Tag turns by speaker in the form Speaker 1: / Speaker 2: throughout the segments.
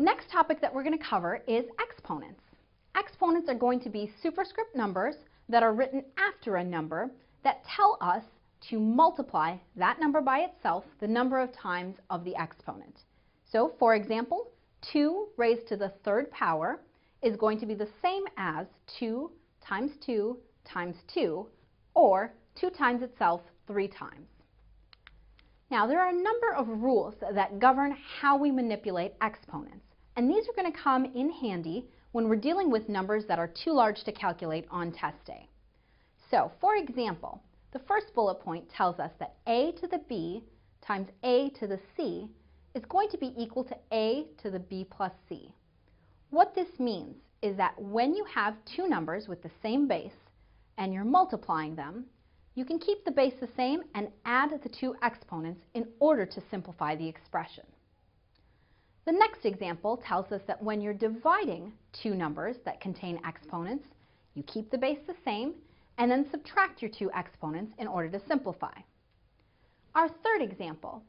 Speaker 1: The next topic that we're going to cover is exponents. Exponents are going to be superscript numbers that are written after a number that tell us to multiply that number by itself the number of times of the exponent. So, for example, 2 raised to the third power is going to be the same as 2 times 2 times 2, or 2 times itself 3 times. Now, there are a number of rules that govern how we manipulate exponents, and these are going to come in handy when we're dealing with numbers that are too large to calculate on test day. So, for example, the first bullet point tells us that a to the b times a to the c is going to be equal to a to the b plus c. What this means is that when you have two numbers with the same base and you're multiplying them, you can keep the base the same and add the two exponents in order to simplify the expression. The next example tells us that when you're dividing two numbers that contain exponents, you keep the base the same and then subtract your two exponents in order to simplify. Our third example,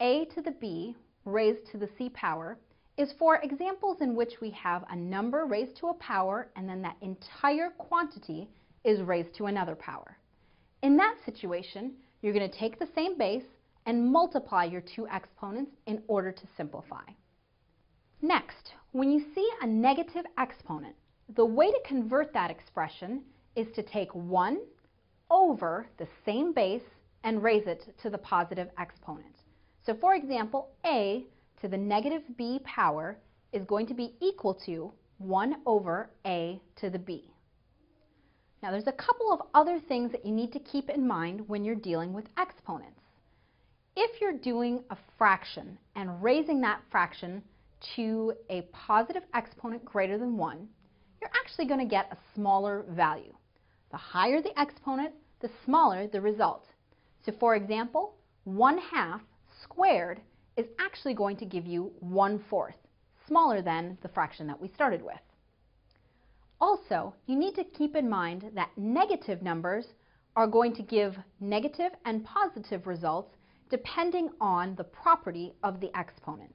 Speaker 1: a to the b raised to the c power, is for examples in which we have a number raised to a power and then that entire quantity is raised to another power. In that situation, you're going to take the same base and multiply your two exponents in order to simplify. Next, when you see a negative exponent, the way to convert that expression is to take 1 over the same base and raise it to the positive exponent. So for example, a to the negative b power is going to be equal to 1 over a to the b. Now there's a couple of other things that you need to keep in mind when you're dealing with exponents. If you're doing a fraction and raising that fraction to a positive exponent greater than 1, you're actually going to get a smaller value. The higher the exponent, the smaller the result. So for example, 1 half squared is actually going to give you 1 fourth, smaller than the fraction that we started with. Also, you need to keep in mind that negative numbers are going to give negative and positive results depending on the property of the exponent.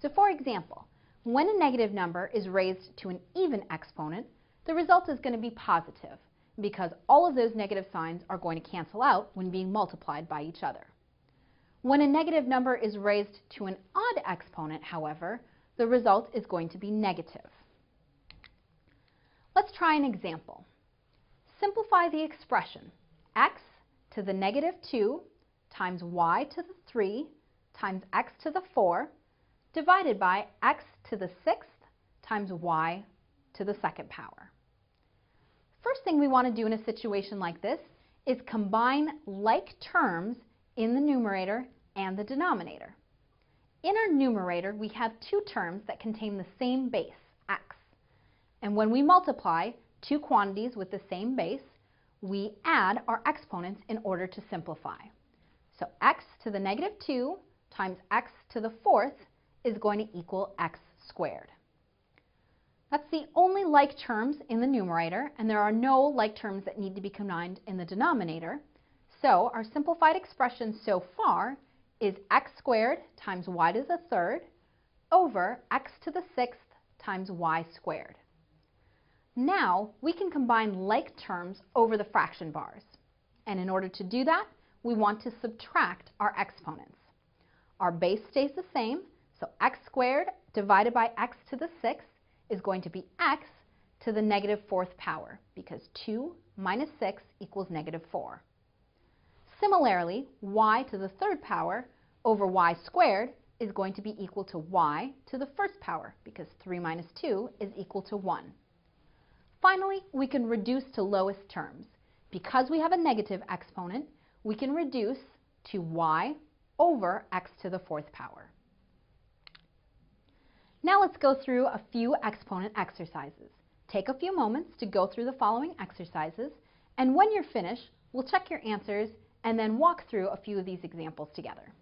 Speaker 1: So for example, when a negative number is raised to an even exponent, the result is going to be positive because all of those negative signs are going to cancel out when being multiplied by each other. When a negative number is raised to an odd exponent, however, the result is going to be negative. Let's try an example. Simplify the expression x to the negative 2 times y to the 3 times x to the 4 divided by x to the 6th times y to the second power. First thing we want to do in a situation like this is combine like terms in the numerator and the denominator. In our numerator, we have two terms that contain the same base, x. and when we multiply two quantities with the same base, we add our exponents in order to simplify. So x to the negative 2 times x to the fourth is going to equal x squared. That's the only like terms in the numerator, and there are no like terms that need to be combined in the denominator. So our simplified expression so far is x squared times y to the third over x to the sixth times y squared. Now we can combine like terms over the fraction bars. And in order to do that, we want to subtract our exponents. Our base stays the same, so x squared divided by x to the sixth is going to be x to the negative fourth power, because 2 minus 6 equals negative 4. Similarly, y to the third power over y squared is going to be equal to y to the first power, because 3 minus 2 is equal to 1. Finally, we can reduce to lowest terms. Because we have a negative exponent, we can reduce to y over x to the fourth power. Now let's go through a few exponent exercises. Take a few moments to go through the following exercises, and when you're finished, we'll check your answers and then walk through a few of these examples together.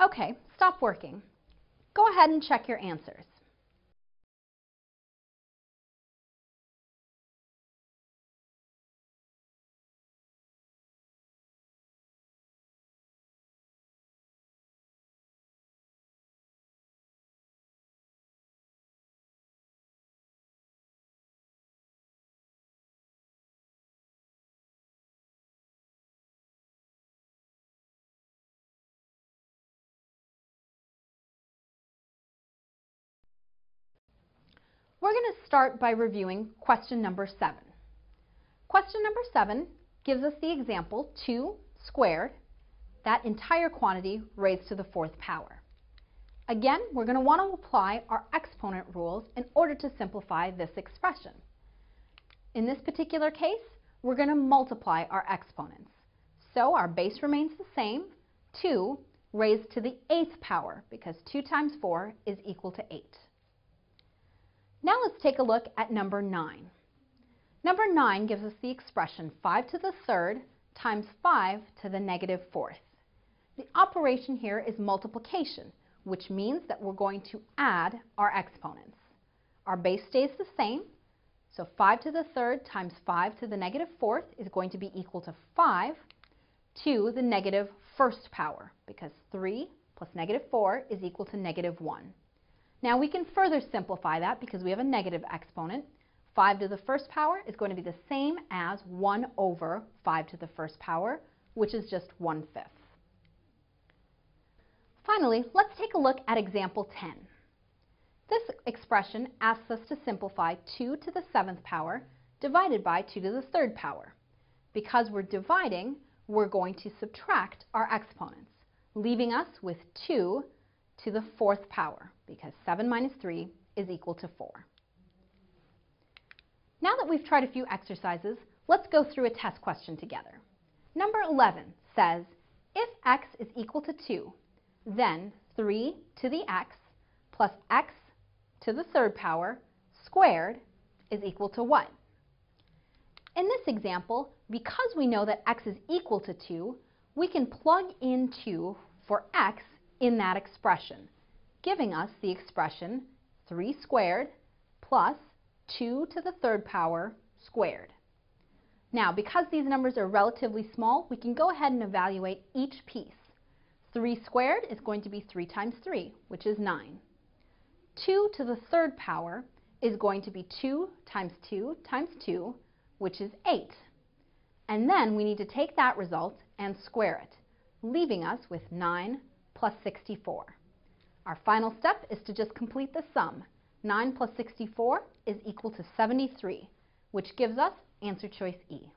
Speaker 1: Okay, stop working. Go ahead and check your answers. We're going to start by reviewing question number 7. Question number 7 gives us the example 2 squared, that entire quantity raised to the fourth power. Again, we're going to want to apply our exponent rules in order to simplify this expression. In this particular case, we're going to multiply our exponents. So our base remains the same, 2 raised to the eighth power, because 2 times 4 is equal to 8. Now let's take a look at number 9. Number 9 gives us the expression 5 to the third times 5 to the negative fourth. The operation here is multiplication, which means that we're going to add our exponents. Our base stays the same, so 5 to the third times 5 to the negative fourth is going to be equal to 5 to the negative first power, because 3 plus negative 4 is equal to negative 1. Now we can further simplify that because we have a negative exponent. 5 to the first power is going to be the same as 1 over 5 to the first power, which is just 1 fifth. Finally, let's take a look at example 10. This expression asks us to simplify 2 to the seventh power divided by 2 to the third power. Because we're dividing, we're going to subtract our exponents, leaving us with 2 to the fourth power because 7 minus 3 is equal to 4. Now that we've tried a few exercises, let's go through a test question together. Number 11 says, if x is equal to 2, then 3 to the x plus x to the third power squared is equal to what? In this example, because we know that x is equal to 2, we can plug in 2 for x in that expression, giving us the expression 3 squared plus 2 to the third power squared. Now, because these numbers are relatively small, we can go ahead and evaluate each piece. 3 squared is going to be 3 times 3, which is 9. 2 to the third power is going to be 2 times 2 times 2, which is 8. And then we need to take that result and square it, leaving us with 9 plus 64. Our final step is to just complete the sum. 9 plus 64 is equal to 73, which gives us answer choice E.